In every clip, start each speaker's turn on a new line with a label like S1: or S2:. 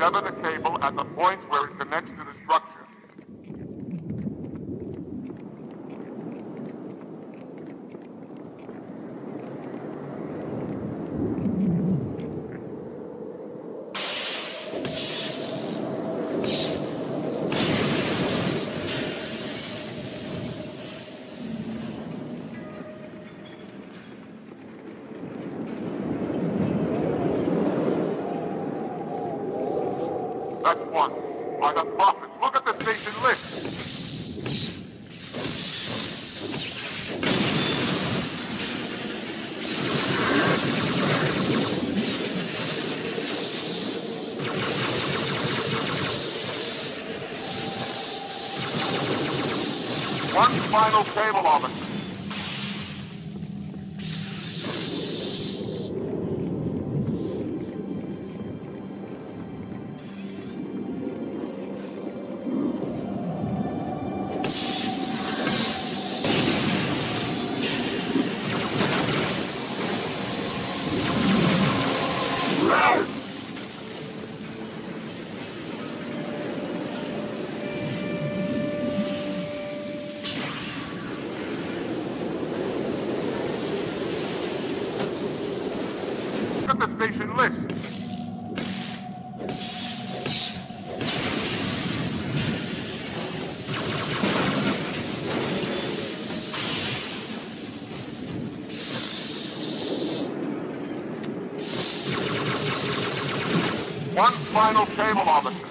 S1: Sever the cable at the points where it connects to the structure. That's one. By the prophets, look at the station list. One final cable officer. Final cable officer.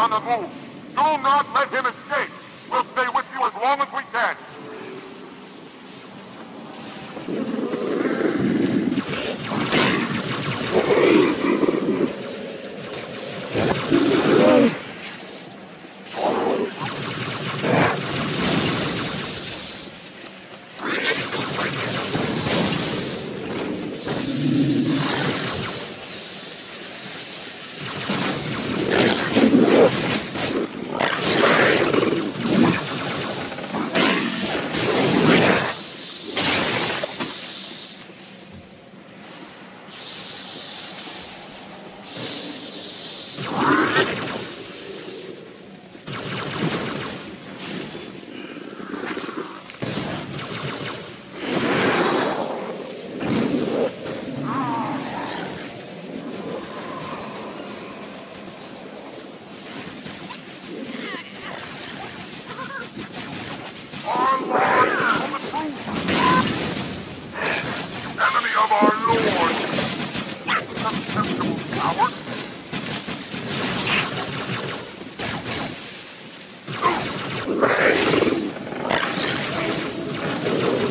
S1: On the move. Do not let him escape. We'll stay with you as long as we can.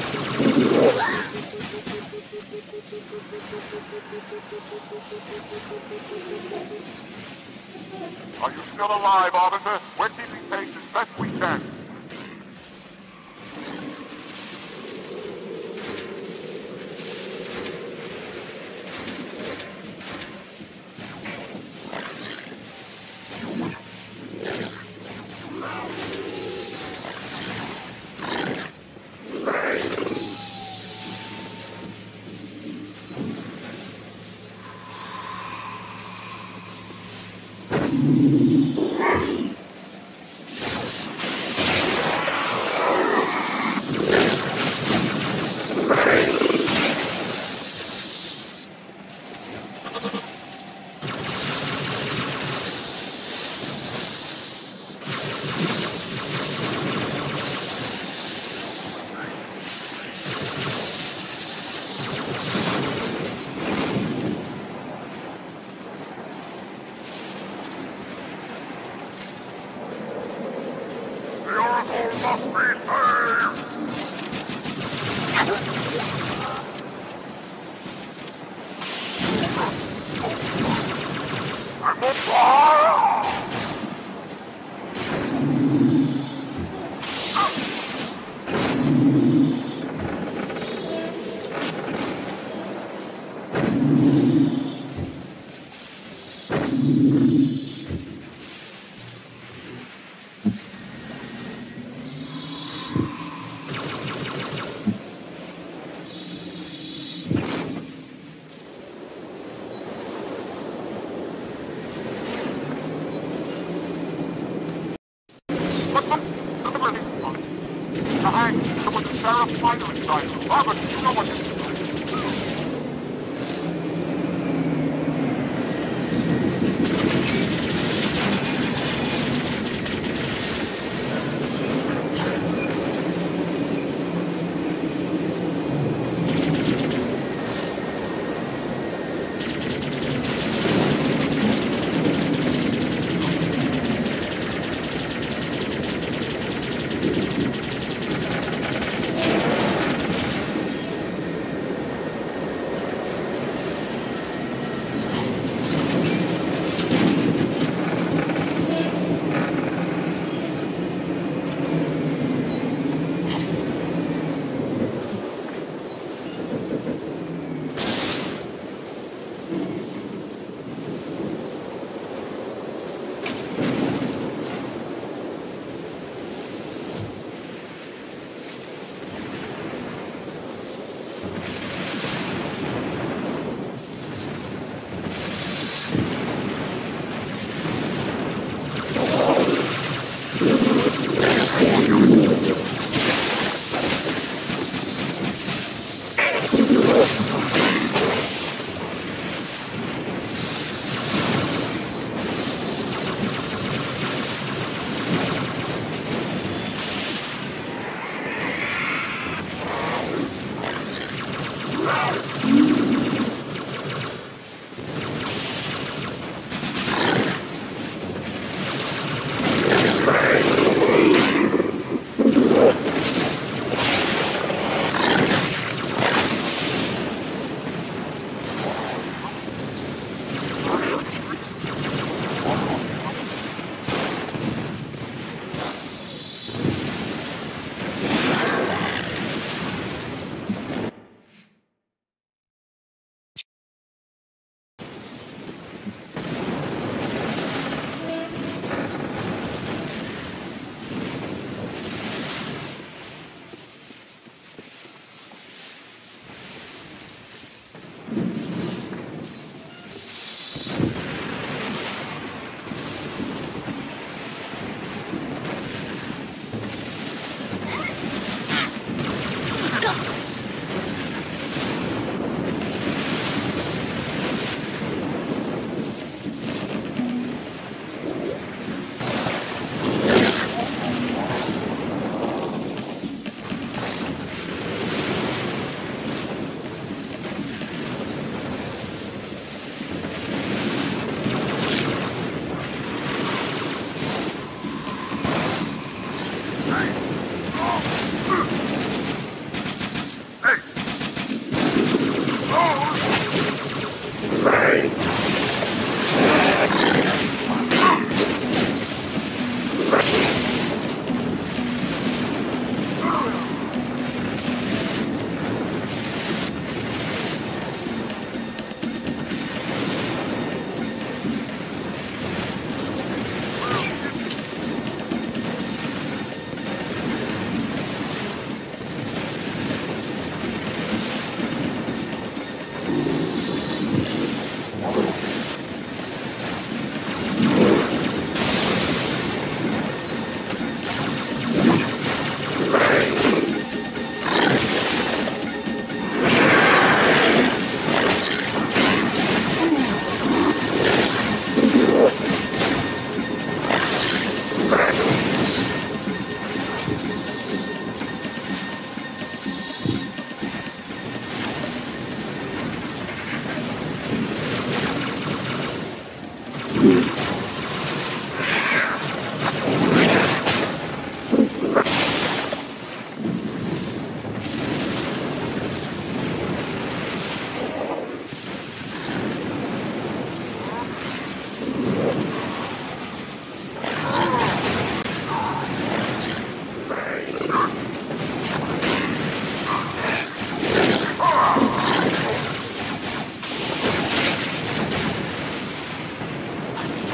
S1: Are you still alive, officer? We're keeping pace as best we can.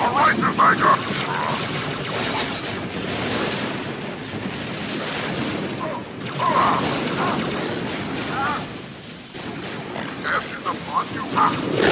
S1: Alright, Major! Death is!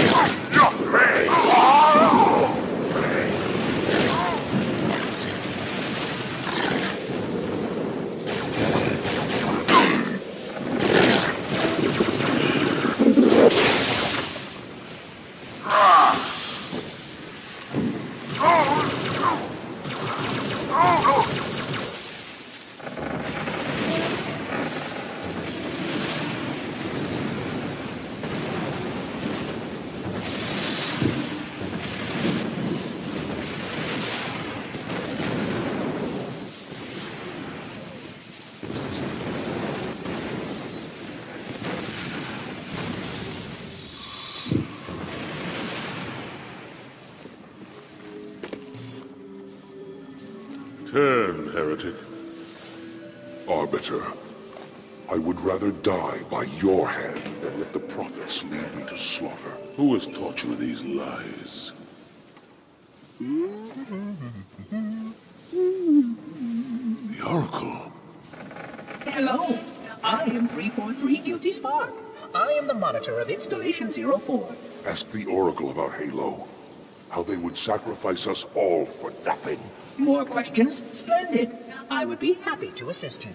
S2: Turn, heretic.
S3: Arbiter, I would rather die by your hand than let the prophets lead me to slaughter.
S2: Who has taught you these lies? The Oracle.
S4: Hello, I am 343 Guilty Spark. I am the monitor of Installation 04.
S3: Ask the Oracle about Halo. How they would sacrifice us all for nothing.
S4: More questions? Splendid. I would be happy to assist you.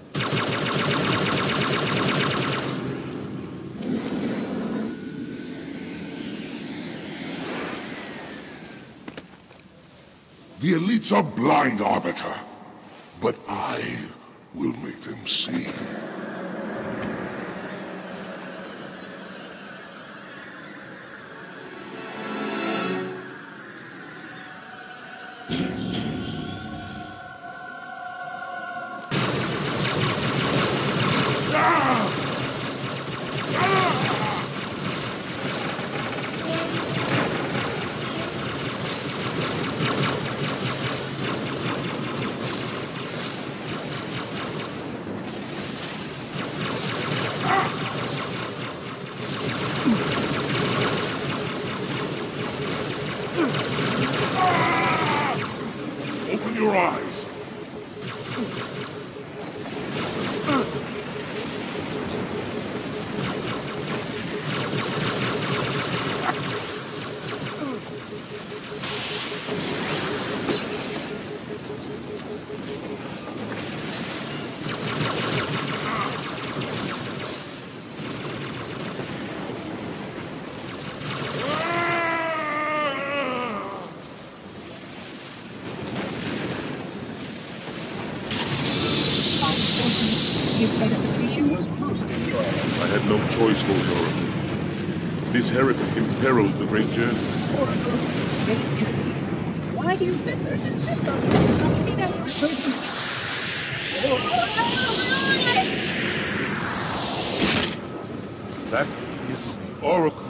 S3: The elites are blind, Arbiter. But I will make them see. Your eyes.
S4: His edification was most enjoyable.
S2: I had no choice, Lord Oracle. This heretic imperiled the great journey.
S4: Oracle, victory. Why do you beggars insist on using such inaccurate verbiage?
S2: That is the Oracle.